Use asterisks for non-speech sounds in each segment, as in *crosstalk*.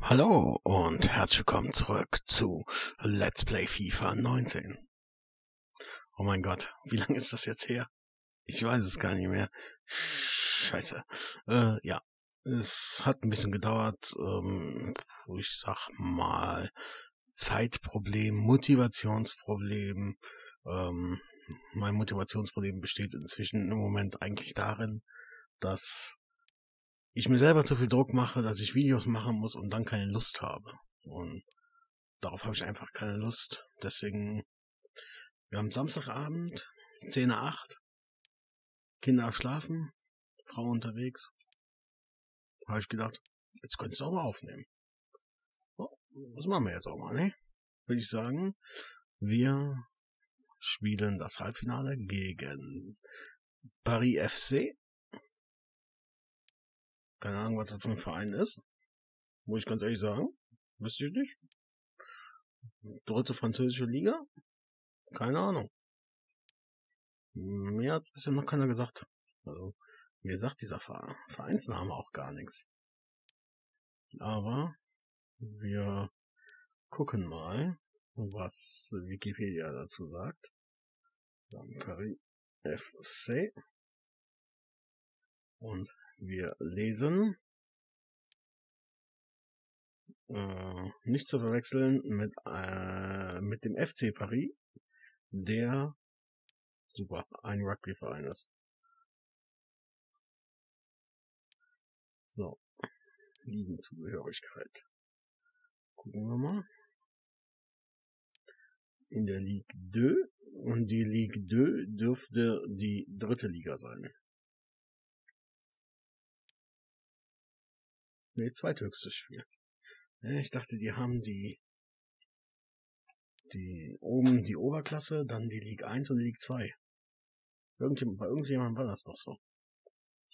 Hallo und herzlich willkommen zurück zu Let's Play FIFA 19. Oh mein Gott, wie lange ist das jetzt her? Ich weiß es gar nicht mehr. Scheiße. Äh, ja, es hat ein bisschen gedauert. Ähm, ich sag mal Zeitproblem, Motivationsproblem. Ähm, mein Motivationsproblem besteht inzwischen im Moment eigentlich darin, dass ich mir selber zu viel Druck mache, dass ich Videos machen muss und dann keine Lust habe. Und darauf habe ich einfach keine Lust. Deswegen, wir haben Samstagabend, 10 nach 8, Kinder schlafen, Frau unterwegs. Habe ich gedacht, jetzt könntest du auch mal aufnehmen. Oh, was machen wir jetzt auch mal, ne? Würde ich sagen, wir spielen das Halbfinale gegen Paris FC keine Ahnung, was das für ein Verein ist. Muss ich ganz ehrlich sagen. Wüsste ich nicht. Dritte französische Liga? Keine Ahnung. Mir hat bisher noch keiner gesagt. Also, mir sagt dieser Vereinsname auch gar nichts. Aber wir gucken mal, was Wikipedia dazu sagt. Paris FC. Und wir lesen. Äh, nicht zu verwechseln mit, äh, mit dem FC Paris, der super ein Rugbyverein ist. So, Ligenzugehörigkeit. Gucken wir mal. In der Ligue 2 und die Ligue 2 dürfte die dritte Liga sein. Nee, zweithöchstes Spiel. Ich dachte, die haben die, die oben die Oberklasse, dann die League 1 und die League 2. Irgendjemand, bei irgendjemandem war das doch so.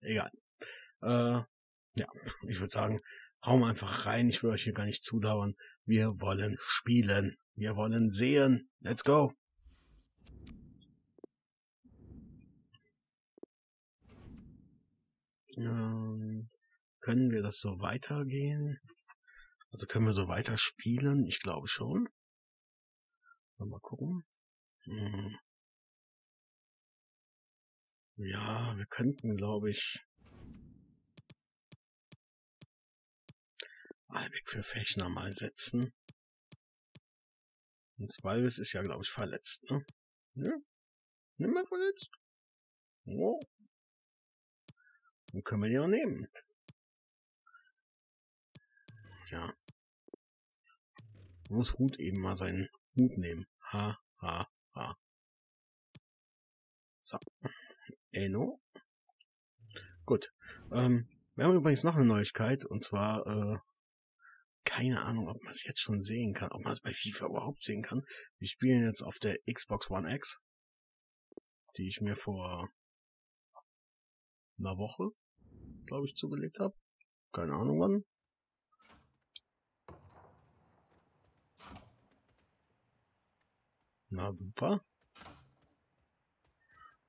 Egal. Äh, ja, ich würde sagen, hauen einfach rein. Ich will euch hier gar nicht zudauern. Wir wollen spielen. Wir wollen sehen. Let's go. Ähm, können wir das so weitergehen? Also können wir so weiter spielen? Ich glaube schon. Mal gucken. Hm. Ja, wir könnten, glaube ich, Albeck für Fechner mal setzen. Und Spalvis ist ja, glaube ich, verletzt, ne? Ja. Nimm mal verletzt. Oh. Dann können wir die auch nehmen. Ja. Man muss Hut eben mal seinen Hut nehmen. Ha, ha, ha. So. Eno. Gut. Ähm, wir haben übrigens noch eine Neuigkeit, und zwar, äh, keine Ahnung, ob man es jetzt schon sehen kann, ob man es bei FIFA überhaupt sehen kann. Wir spielen jetzt auf der Xbox One X, die ich mir vor einer Woche, glaube ich, zugelegt habe. Keine Ahnung wann. Na super.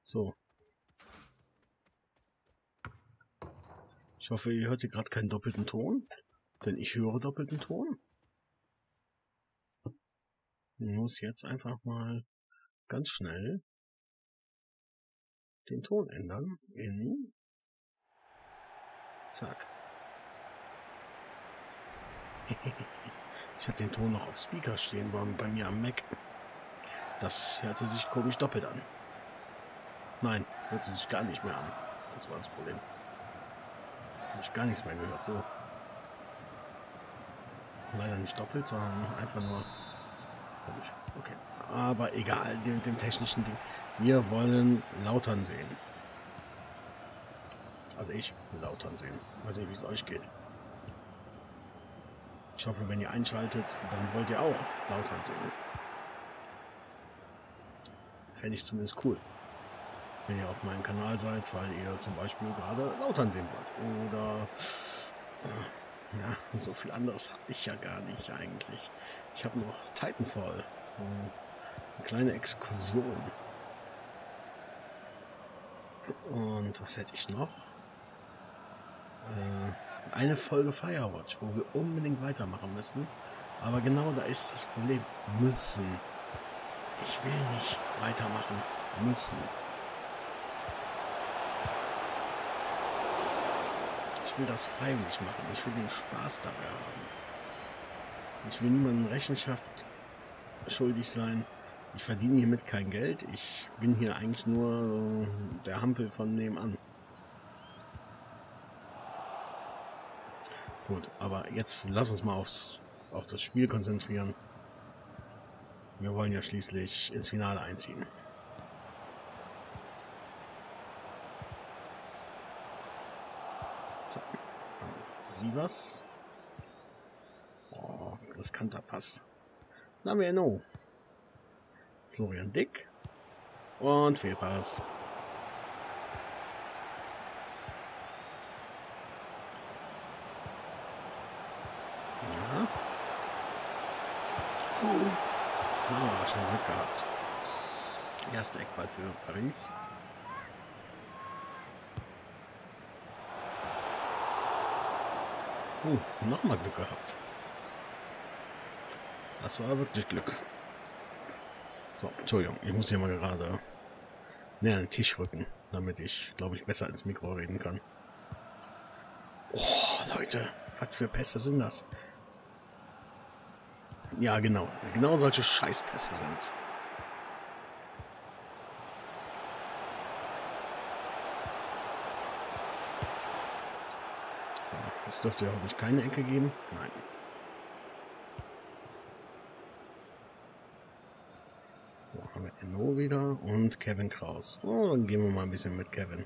So. Ich hoffe, ihr hört hier gerade keinen doppelten Ton. Denn ich höre doppelten Ton. Ich muss jetzt einfach mal ganz schnell den Ton ändern in Zack. *laughs* ich hatte den Ton noch auf Speaker stehen bei, bei mir am Mac. Das hörte sich komisch doppelt an. Nein, hörte sich gar nicht mehr an. Das war das Problem. Habe ich gar nichts mehr gehört, so. Leider nicht doppelt, sondern einfach nur. Okay. Aber egal, dem, dem technischen Ding. Wir wollen Lautern sehen. Also ich Lautern sehen. Weiß nicht, wie es euch geht. Ich hoffe, wenn ihr einschaltet, dann wollt ihr auch Lautern sehen. Fände ich zumindest cool. Wenn ihr auf meinem Kanal seid, weil ihr zum Beispiel gerade Lautern sehen wollt. Oder äh, ja, so viel anderes habe ich ja gar nicht eigentlich. Ich habe noch Titanfall. Eine kleine Exkursion. Und was hätte ich noch? Äh, eine Folge Firewatch, wo wir unbedingt weitermachen müssen. Aber genau da ist das Problem. Müssen. Ich will nicht weitermachen. Müssen. Ich will das freiwillig machen. Ich will den Spaß dabei haben. Ich will niemandem Rechenschaft schuldig sein. Ich verdiene hiermit kein Geld. Ich bin hier eigentlich nur der Hampel von nebenan. Gut, aber jetzt lass uns mal aufs, auf das Spiel konzentrieren. Wir wollen ja schließlich ins Finale einziehen. Sie was? Oh, riskanter Pass. Namiano. Florian Dick. Und Fehlpass. Ja. Uh. Oh, schon Glück gehabt. Erster Eckball für Paris. Uh, nochmal Glück gehabt. Das war wirklich Glück. So, Entschuldigung, ich muss hier mal gerade näher an den Tisch rücken, damit ich, glaube ich, besser ins Mikro reden kann. Oh, Leute, was für Pässe sind das? Ja, genau. Genau solche Scheißpässe sind's. Es dürfte ja, glaube ich, keine Ecke geben. Nein. So, haben wir Enno wieder und Kevin Kraus. Oh, dann gehen wir mal ein bisschen mit Kevin.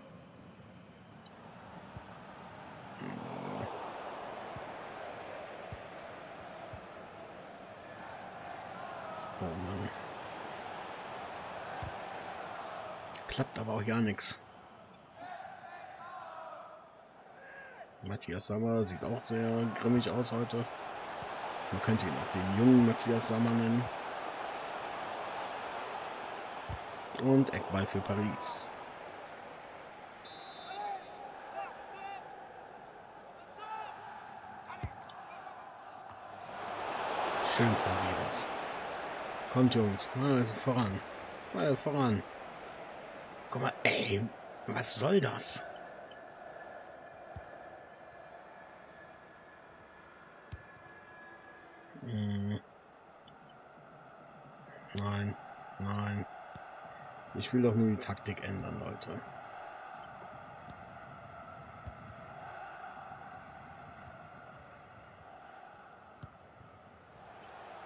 Oh Mann. Klappt aber auch ja nichts. Matthias Sammer sieht auch sehr grimmig aus heute. Man könnte ihn auch den jungen Matthias Sammer nennen. Und Eckball für Paris. Schön von Sirius. Kommt, Jungs. Also voran. Mal voran. Guck mal, ey. Was soll das? Hm. Nein. Nein. Ich will doch nur die Taktik ändern, Leute.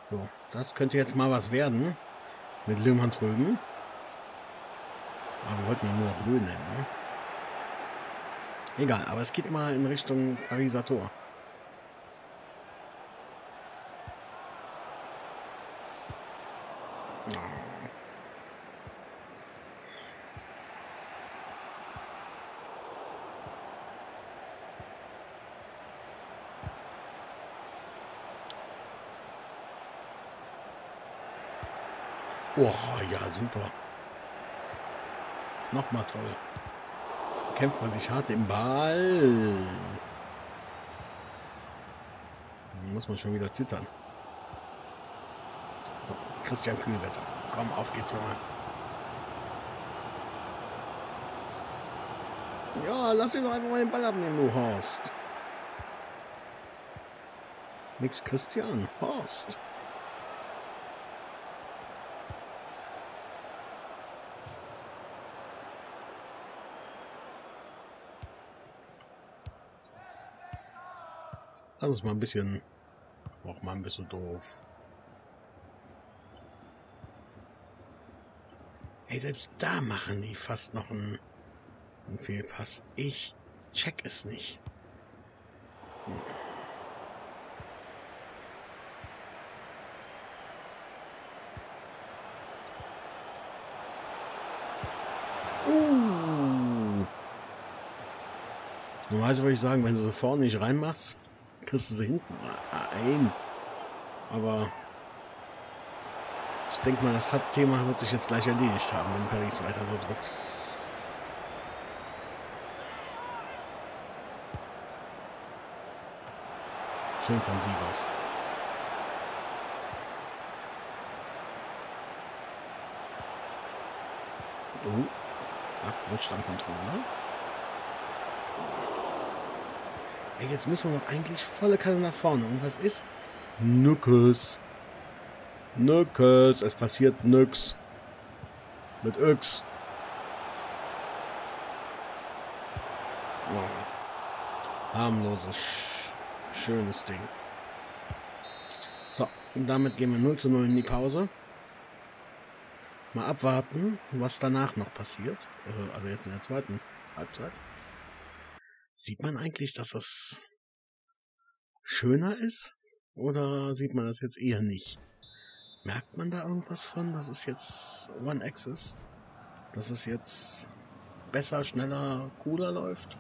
So, das könnte jetzt mal was werden mit Löhmanns Röben. Aber wir wollten ihn nur noch Rö nennen. Ne? Egal, aber es geht mal in Richtung Pariser Tor. Oh, ja, super. Nochmal toll. Kämpft man sich hart im Ball. Muss man schon wieder zittern. So, Christian Kühlwetter. Komm, auf geht's, Junge. Ja, lass ihn doch einfach mal den Ball abnehmen, du Horst. Nix Christian, Horst. Lass uns mal ein bisschen... Auch mal ein bisschen doof. Hey, selbst da machen die fast noch einen, einen Fehlpass. Ich check es nicht. Hm. Uh. Normalerweise würde ich sagen, wenn du sie vorne nicht reinmachst, kriegst du sie hinten ein. Aber ich denke mal, das Thema wird sich jetzt gleich erledigt haben, wenn Paris weiter so drückt. Schön von Sievers. Oh. Abrutscht am Controller. Ey, jetzt müssen wir doch eigentlich volle Kanne nach vorne. Und was ist? Nückes. Nückes. Es passiert nix. Mit Yx. Oh. Harmloses, schönes Ding. So, und damit gehen wir 0 zu 0 in die Pause. Mal abwarten, was danach noch passiert. Äh, also jetzt in der zweiten Halbzeit. Sieht man eigentlich, dass das schöner ist? Oder sieht man das jetzt eher nicht? Merkt man da irgendwas von, dass es jetzt One Axis? Dass es jetzt besser, schneller, cooler läuft?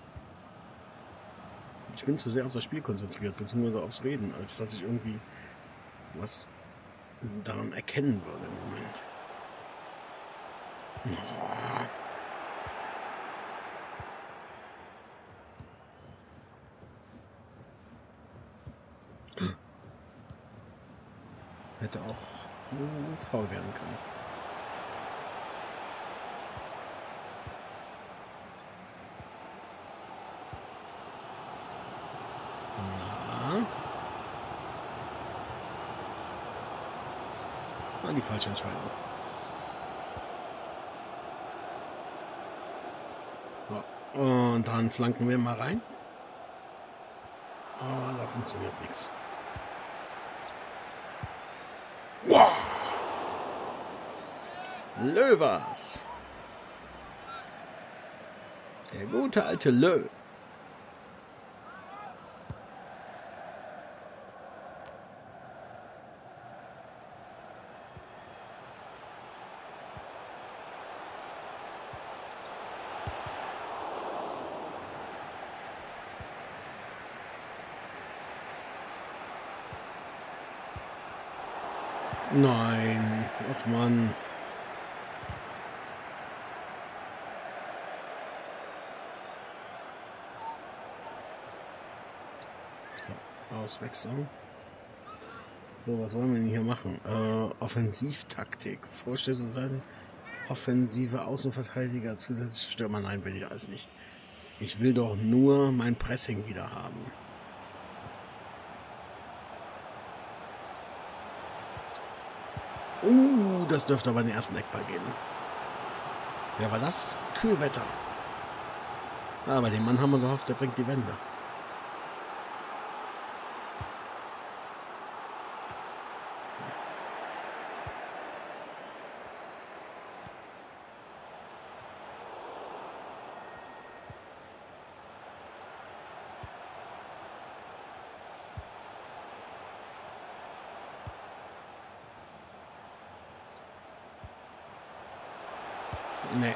Ich bin zu sehr auf das Spiel konzentriert, beziehungsweise aufs Reden, als dass ich irgendwie was daran erkennen würde im Moment. Oh. Hätte auch faul werden können. Na. Die falsche Entscheidung. So, und dann flanken wir mal rein. Aber da funktioniert nichts. Wow. Löwers. Der gute alte Lö. Nein. Ach Mann. So, Auswechslung. So, was wollen wir denn hier machen? Äh, Offensivtaktik. Vorstellungsseite. Offensive Außenverteidiger, zusätzliche Stürmer. Nein, will ich alles nicht. Ich will doch nur mein Pressing wieder haben. Uh, das dürfte aber den ersten Eckball geben. Wer war das? Kühlwetter. Aber den Mann haben wir gehofft, der bringt die Wende. Nee.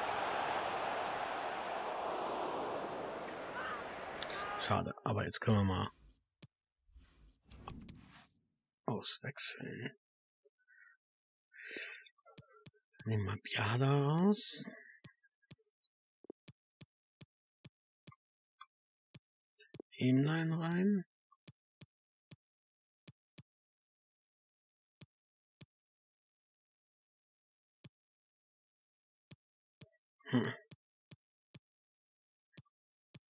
Schade, aber jetzt können wir mal auswechseln. Nehmen wir Biada raus. Hinein rein. Hm.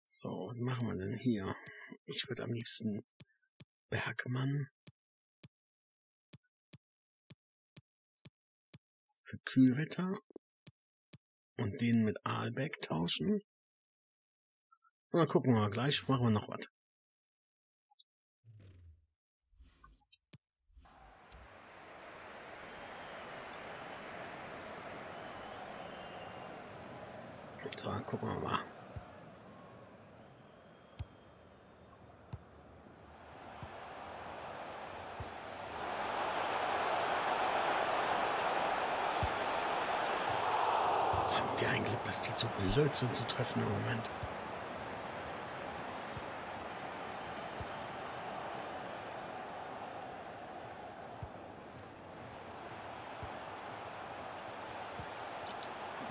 So, was machen wir denn hier? Ich würde am liebsten Bergmann für Kühlwetter und den mit Aalbeck tauschen. Na, gucken wir mal gleich, machen wir noch was. So, gucken wir mal. Haben wir ein Glück, dass die zu blöd sind zu treffen im Moment.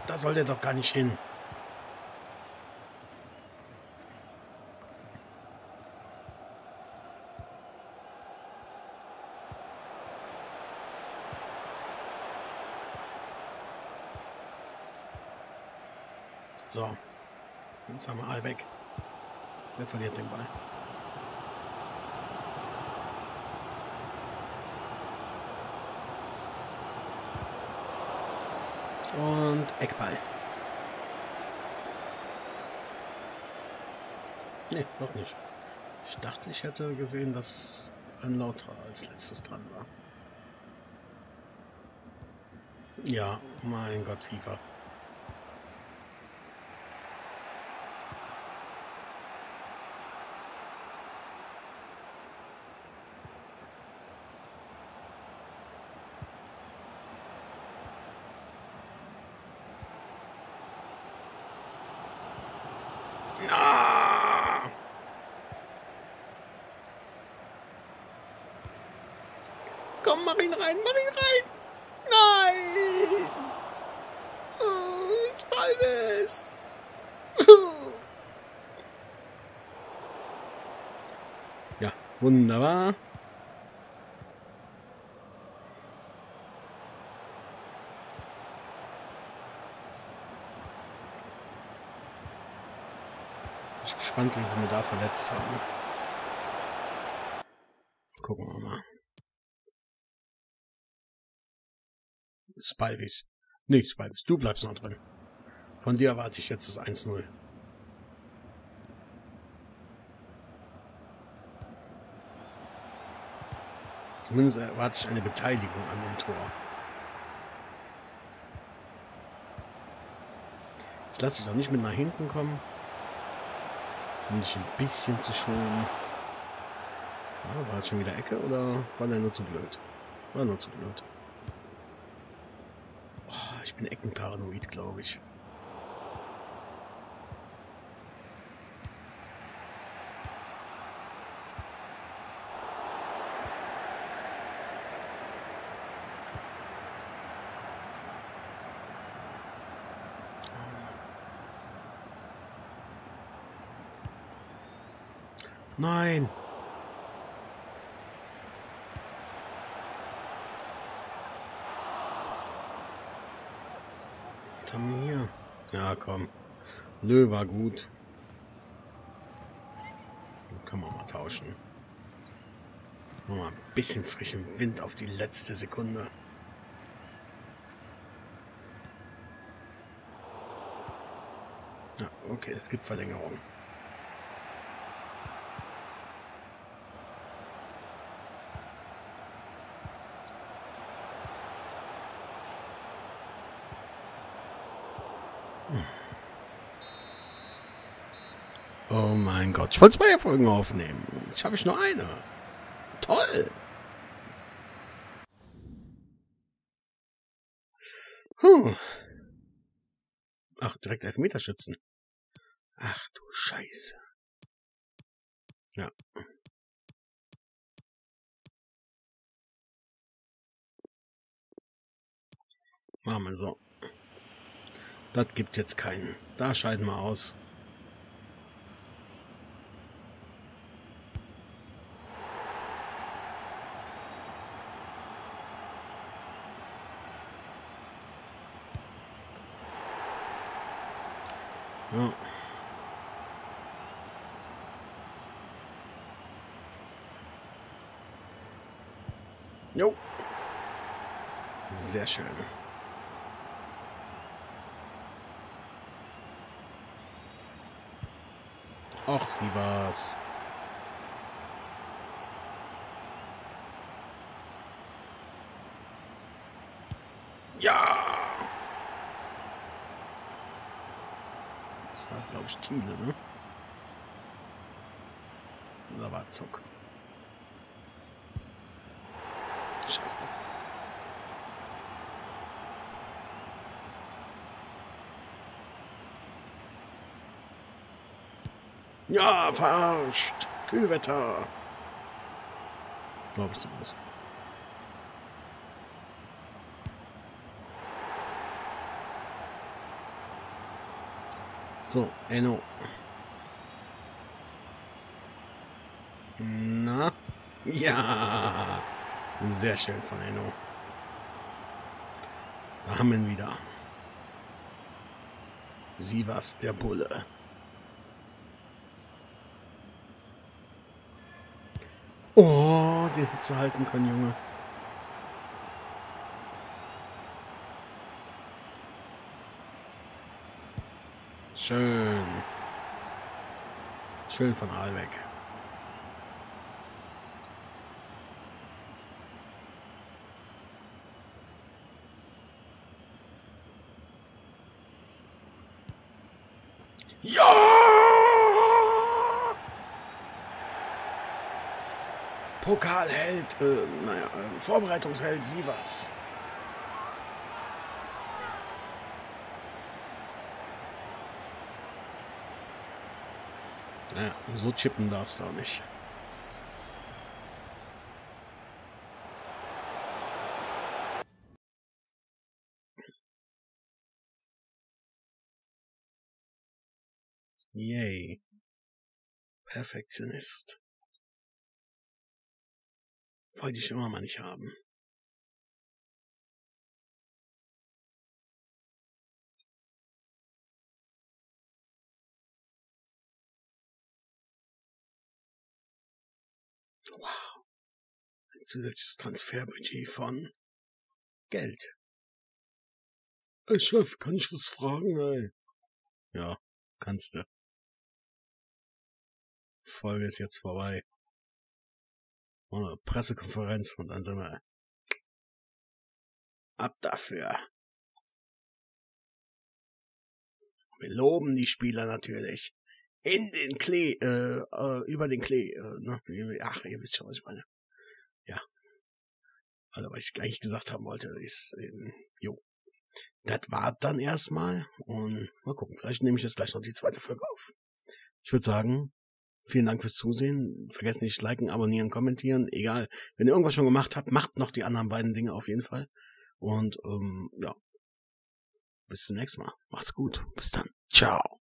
Da soll der doch gar nicht hin. So. Jetzt haben wir weg. Wer verliert den Ball? Und Eckball. Nee, noch nicht. Ich dachte, ich hätte gesehen, dass ein Lauter als letztes dran war. Ja, mein Gott, FIFA. Komm, mach ihn rein, mach ihn rein! Nein! Oh, Spalves! Ja, wunderbar. Ich bin gespannt, wen sie mir da verletzt haben. Gucken wir mal. Spivys. Nee, Spivys, du bleibst noch drin. Von dir erwarte ich jetzt das 1-0. Zumindest erwarte ich eine Beteiligung an dem Tor. Ich lasse dich auch nicht mit nach hinten kommen. Um dich ein bisschen zu schonen. Ja, war das schon wieder Ecke oder war der nur zu blöd? War nur zu blöd. Ich bin Eckenparanoid, glaube ich. Nein! Was haben wir hier? Ja, komm. Löw war gut. Kann man mal tauschen. Mal ein bisschen frischen Wind auf die letzte Sekunde. Ja, okay, es gibt Verlängerung. Oh mein Gott, ich zwei Folgen aufnehmen. Jetzt habe ich nur eine. Toll. Huh. Ach, direkt Elfmeterschützen. Ach du Scheiße. Ja. Machen wir so. Das gibt jetzt keinen. Da scheiden wir aus. Ja. Jo. Sehr schön. Ach, sie war's. Ja! Das Thiele, ne? Oder war Zuck? Scheiße. Ja, verarscht. Kühlwetter. Glaube ich zumindest. So, Enno. Na? Ja. Sehr schön von Enno. Da haben wir ihn wieder. Sieh was, der Bulle. Oh, den du halten können, Junge. Schön. Schön von Aalweg. Ja! Pokalheld, äh, naja, äh, Vorbereitungsheld Sivas. Ja, so chippen darfst du auch nicht. Yay. Perfektionist. Wollte ich immer mal nicht haben. Wow. Ein zusätzliches Transferbudget von Geld. Ey Chef, kann ich was fragen, ey? Ja, kannst du. Folge ist jetzt vorbei. Eine Pressekonferenz und dann sind wir ab dafür. Wir loben die Spieler natürlich. In den Klee, äh, äh über den Klee, äh, ne? Ach, ihr wisst schon, was ich meine. Ja. Also, was ich eigentlich gesagt haben wollte, ist, ähm, jo. Das war dann erstmal und mal gucken, vielleicht nehme ich jetzt gleich noch die zweite Folge auf. Ich würde sagen, Vielen Dank fürs Zusehen. Vergesst nicht, liken, abonnieren, kommentieren. Egal. Wenn ihr irgendwas schon gemacht habt, macht noch die anderen beiden Dinge auf jeden Fall. Und ähm, ja. Bis zum nächsten Mal. Macht's gut. Bis dann. Ciao.